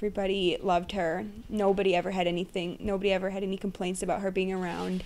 Everybody loved her. Nobody ever had anything, nobody ever had any complaints about her being around.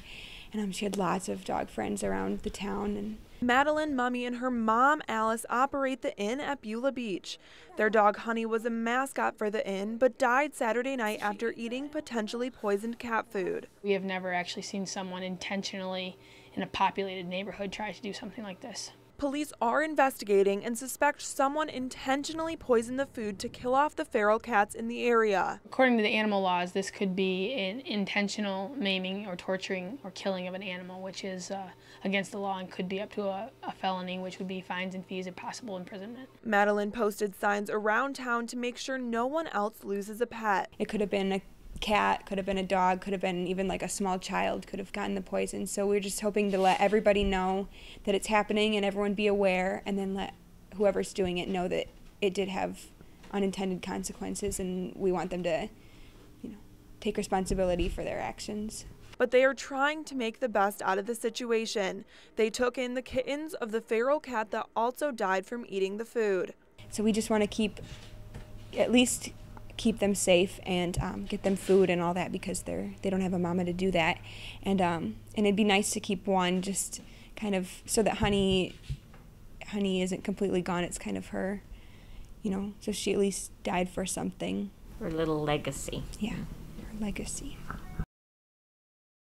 And um, she had lots of dog friends around the town. And Madeline, Mummy, and her mom, Alice, operate the inn at Beulah Beach. Their dog, Honey, was a mascot for the inn, but died Saturday night after eating potentially poisoned cat food. We have never actually seen someone intentionally in a populated neighborhood try to do something like this. Police are investigating and suspect someone intentionally poisoned the food to kill off the feral cats in the area. According to the animal laws, this could be an intentional maiming or torturing or killing of an animal, which is uh, against the law and could be up to a, a felony, which would be fines and fees and possible imprisonment. Madeline posted signs around town to make sure no one else loses a pet. it could have been a cat, could have been a dog, could have been even like a small child could have gotten the poison. So we're just hoping to let everybody know that it's happening and everyone be aware and then let whoever's doing it know that it did have unintended consequences and we want them to, you know, take responsibility for their actions. But they are trying to make the best out of the situation. They took in the kittens of the feral cat that also died from eating the food. So we just want to keep, at least keep them safe and um, get them food and all that because they're they don't have a mama to do that, and um, and it'd be nice to keep one just kind of so that honey, honey isn't completely gone. It's kind of her, you know, so she at least died for something. Her little legacy. Yeah, her legacy.